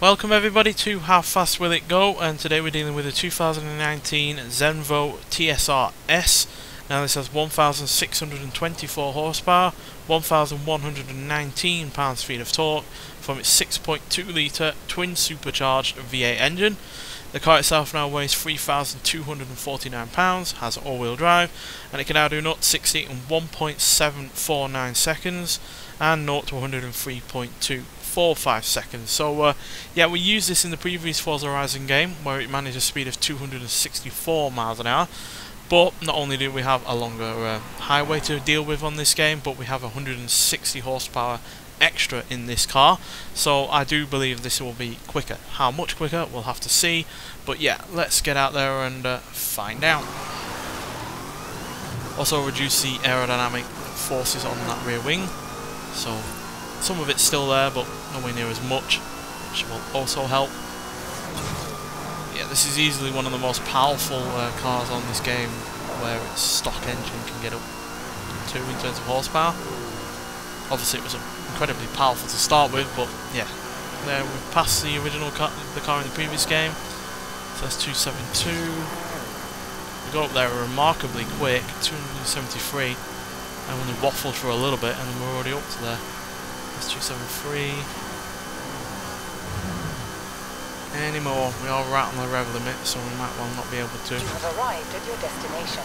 Welcome everybody to How Fast Will It Go and today we're dealing with the 2019 Zenvo TSR S. Now this has 1624 horsepower, 1119 pounds-feet of torque from its 6.2 litre twin supercharged V8 engine. The car itself now weighs 3,249 pounds, has all-wheel drive, and it can now do 0 60 in 1.749 seconds and 0 to 103.2 four or five seconds. So uh, yeah, we used this in the previous Forza Horizon game where it managed a speed of 264 miles an hour. But not only do we have a longer uh, highway to deal with on this game, but we have 160 horsepower extra in this car. So I do believe this will be quicker. How much quicker, we'll have to see. But yeah, let's get out there and uh, find out. Also reduce the aerodynamic forces on that rear wing. So some of it's still there, but nowhere near as much, which will also help. Yeah, this is easily one of the most powerful uh, cars on this game, where its stock engine can get up to in terms of horsepower. Obviously, it was incredibly powerful to start with, but yeah, there we've passed the original car, the car in the previous game. So that's 272. We got up there remarkably quick, 273, and only waffled for a little bit, and we're already up to there. That's 273. Anymore. We are right on the rev limit, so we might well not be able to. You have arrived at your destination.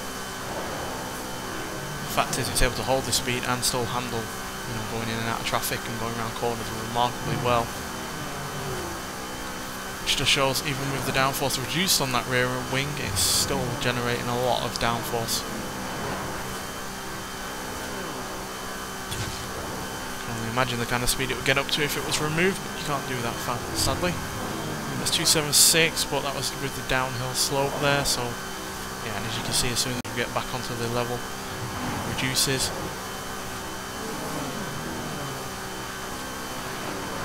The fact is, it's able to hold the speed and still handle, you know, going in and out of traffic and going around corners remarkably well. Which just shows, even with the downforce reduced on that rear wing, it's still generating a lot of downforce. Imagine the kind of speed it would get up to if it was removed, but you can't do that, fast, sadly. That's 276, but that was with the downhill slope there, so yeah, and as you can see, as soon as we get back onto the level, it reduces.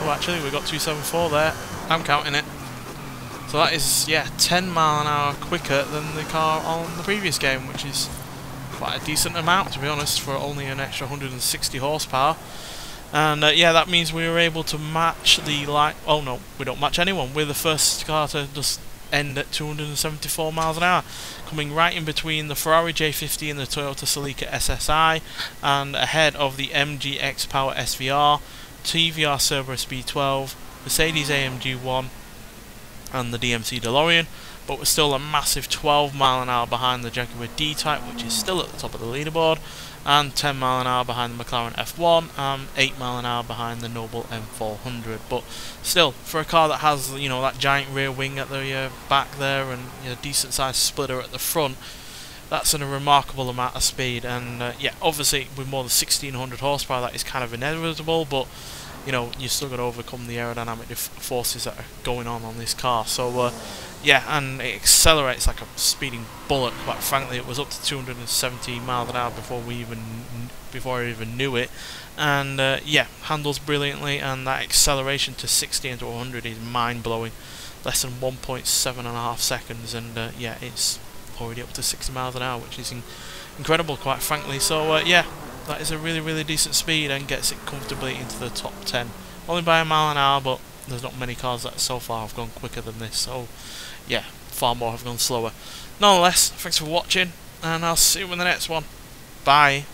Oh, actually, we got 274 there. I'm counting it. So that is, yeah, 10 mile an hour quicker than the car on the previous game, which is quite a decent amount, to be honest, for only an extra 160 horsepower. And uh, yeah, that means we were able to match the light. Oh no, we don't match anyone. We're the first car to just end at 274 miles an hour, coming right in between the Ferrari J50 and the Toyota Celica SSI, and ahead of the MG X Power SVR, TVR Cerbera Speed 12, Mercedes AMG 1, and the DMC DeLorean. But we're still a massive 12 mile an hour behind the Jaguar D-Type, which is still at the top of the leaderboard and 10 mile an hour behind the McLaren F1 and 8 mile an hour behind the Noble M400 but still for a car that has you know that giant rear wing at the uh, back there and you know, decent sized splitter at the front that's a remarkable amount of speed. And uh, yeah obviously with more than 1600 horsepower that is kind of inevitable but you know you're still got to overcome the aerodynamic forces that are going on on this car. So uh, yeah, and it accelerates like a speeding bullet. Quite frankly, it was up to 270 miles an hour before we even before I even knew it. And uh, yeah, handles brilliantly, and that acceleration to 60 into 100 is mind blowing. Less than 1.7 and a half seconds, and uh, yeah, it's already up to 60 miles an hour, which is in incredible, quite frankly. So uh, yeah, that is a really really decent speed and gets it comfortably into the top 10. Only by a mile an hour, but there's not many cars that so far have gone quicker than this. So yeah, far more have gone slower. Nonetheless, thanks for watching, and I'll see you in the next one. Bye.